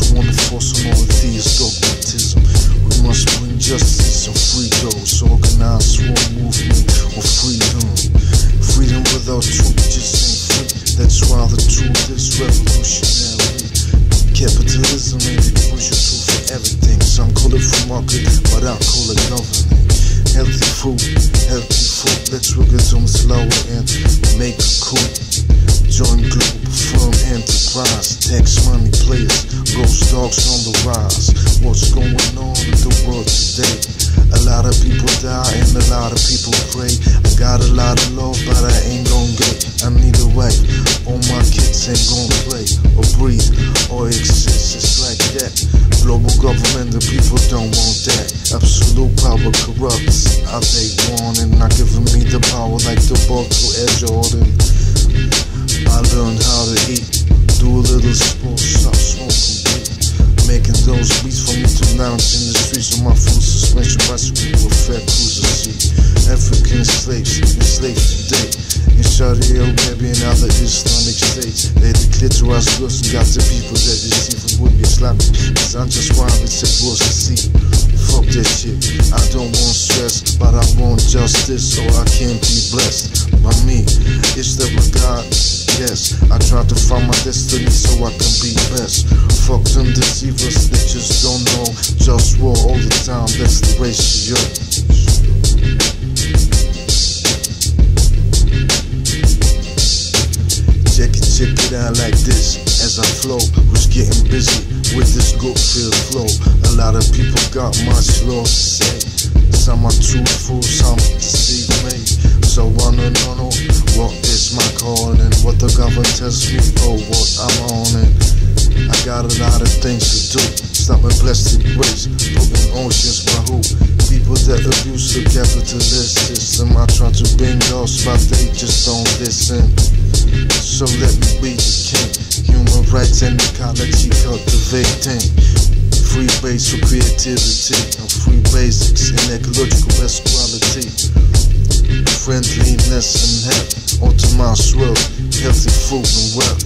So wanna force on all these dogmatism. We must bring justice and free those organized for movement of freedom. Freedom without truth just ain't free. That's why the truth is revolutionary. Capitalism ain't the crucial tool for everything. Some call it free market, but I call it government. Healthy food, healthy food. Let's work it on slower and make a cool. Join Globalfirm dogs on the rise. What's going on in the world today? A lot of people die and a lot of people pray. I got a lot of love, but I ain't gon' get. I need a way. All my kids ain't gon' play or breathe or exist. It's like that. Global government, the people don't want that. Absolute power corrupts. They want and not giving me the power like the ball to Ed Jordan. I learned Oh, in Saudi Arabia and other Islamic states. They declare to us and got the people that deceive us would be Islamic. Cause I'm just wild, it's a to see. Fuck that shit. I don't want stress, but I want justice so I can be blessed. By me, it's the God. Yes, I try to find my destiny so I can be best. Fuck them deceivers, they just don't know. Just war all the time, that's the ratio. Like this. As I flow, who's getting busy with this good feel flow? A lot of people got much love say. Some are truthful, some deceive me. So I wanna know oh, what is my calling, what the government tells me, oh what I'm on. I got a lot of things to do. Stop and the waste, broken oceans by who? People that abuse the capitalist system. I try to bring those, but they just don't listen. So let me be the king. Human rights and ecology cultivating. Free base for creativity and free basics in ecological best quality. Friendliness and health, optimized wealth, healthy food and wealth.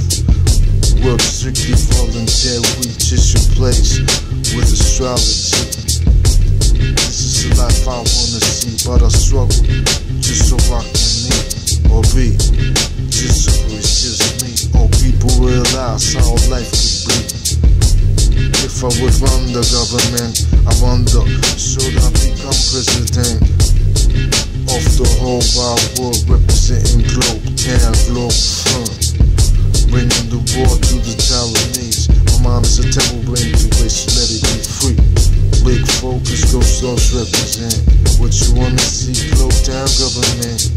Work strictly voluntary, just your place with astrology. This is the life I wanna see, but I struggle just so I can eat or be. Just it's just me, or people realize how life could be. If I would run the government, I wonder, should I become president of the whole wide world, representing globe, town, globe, firm, bringing the war to the Taiwanese. My mind is a to which let it be free. Big focus, go souls represent what you wanna see, globe, town, government.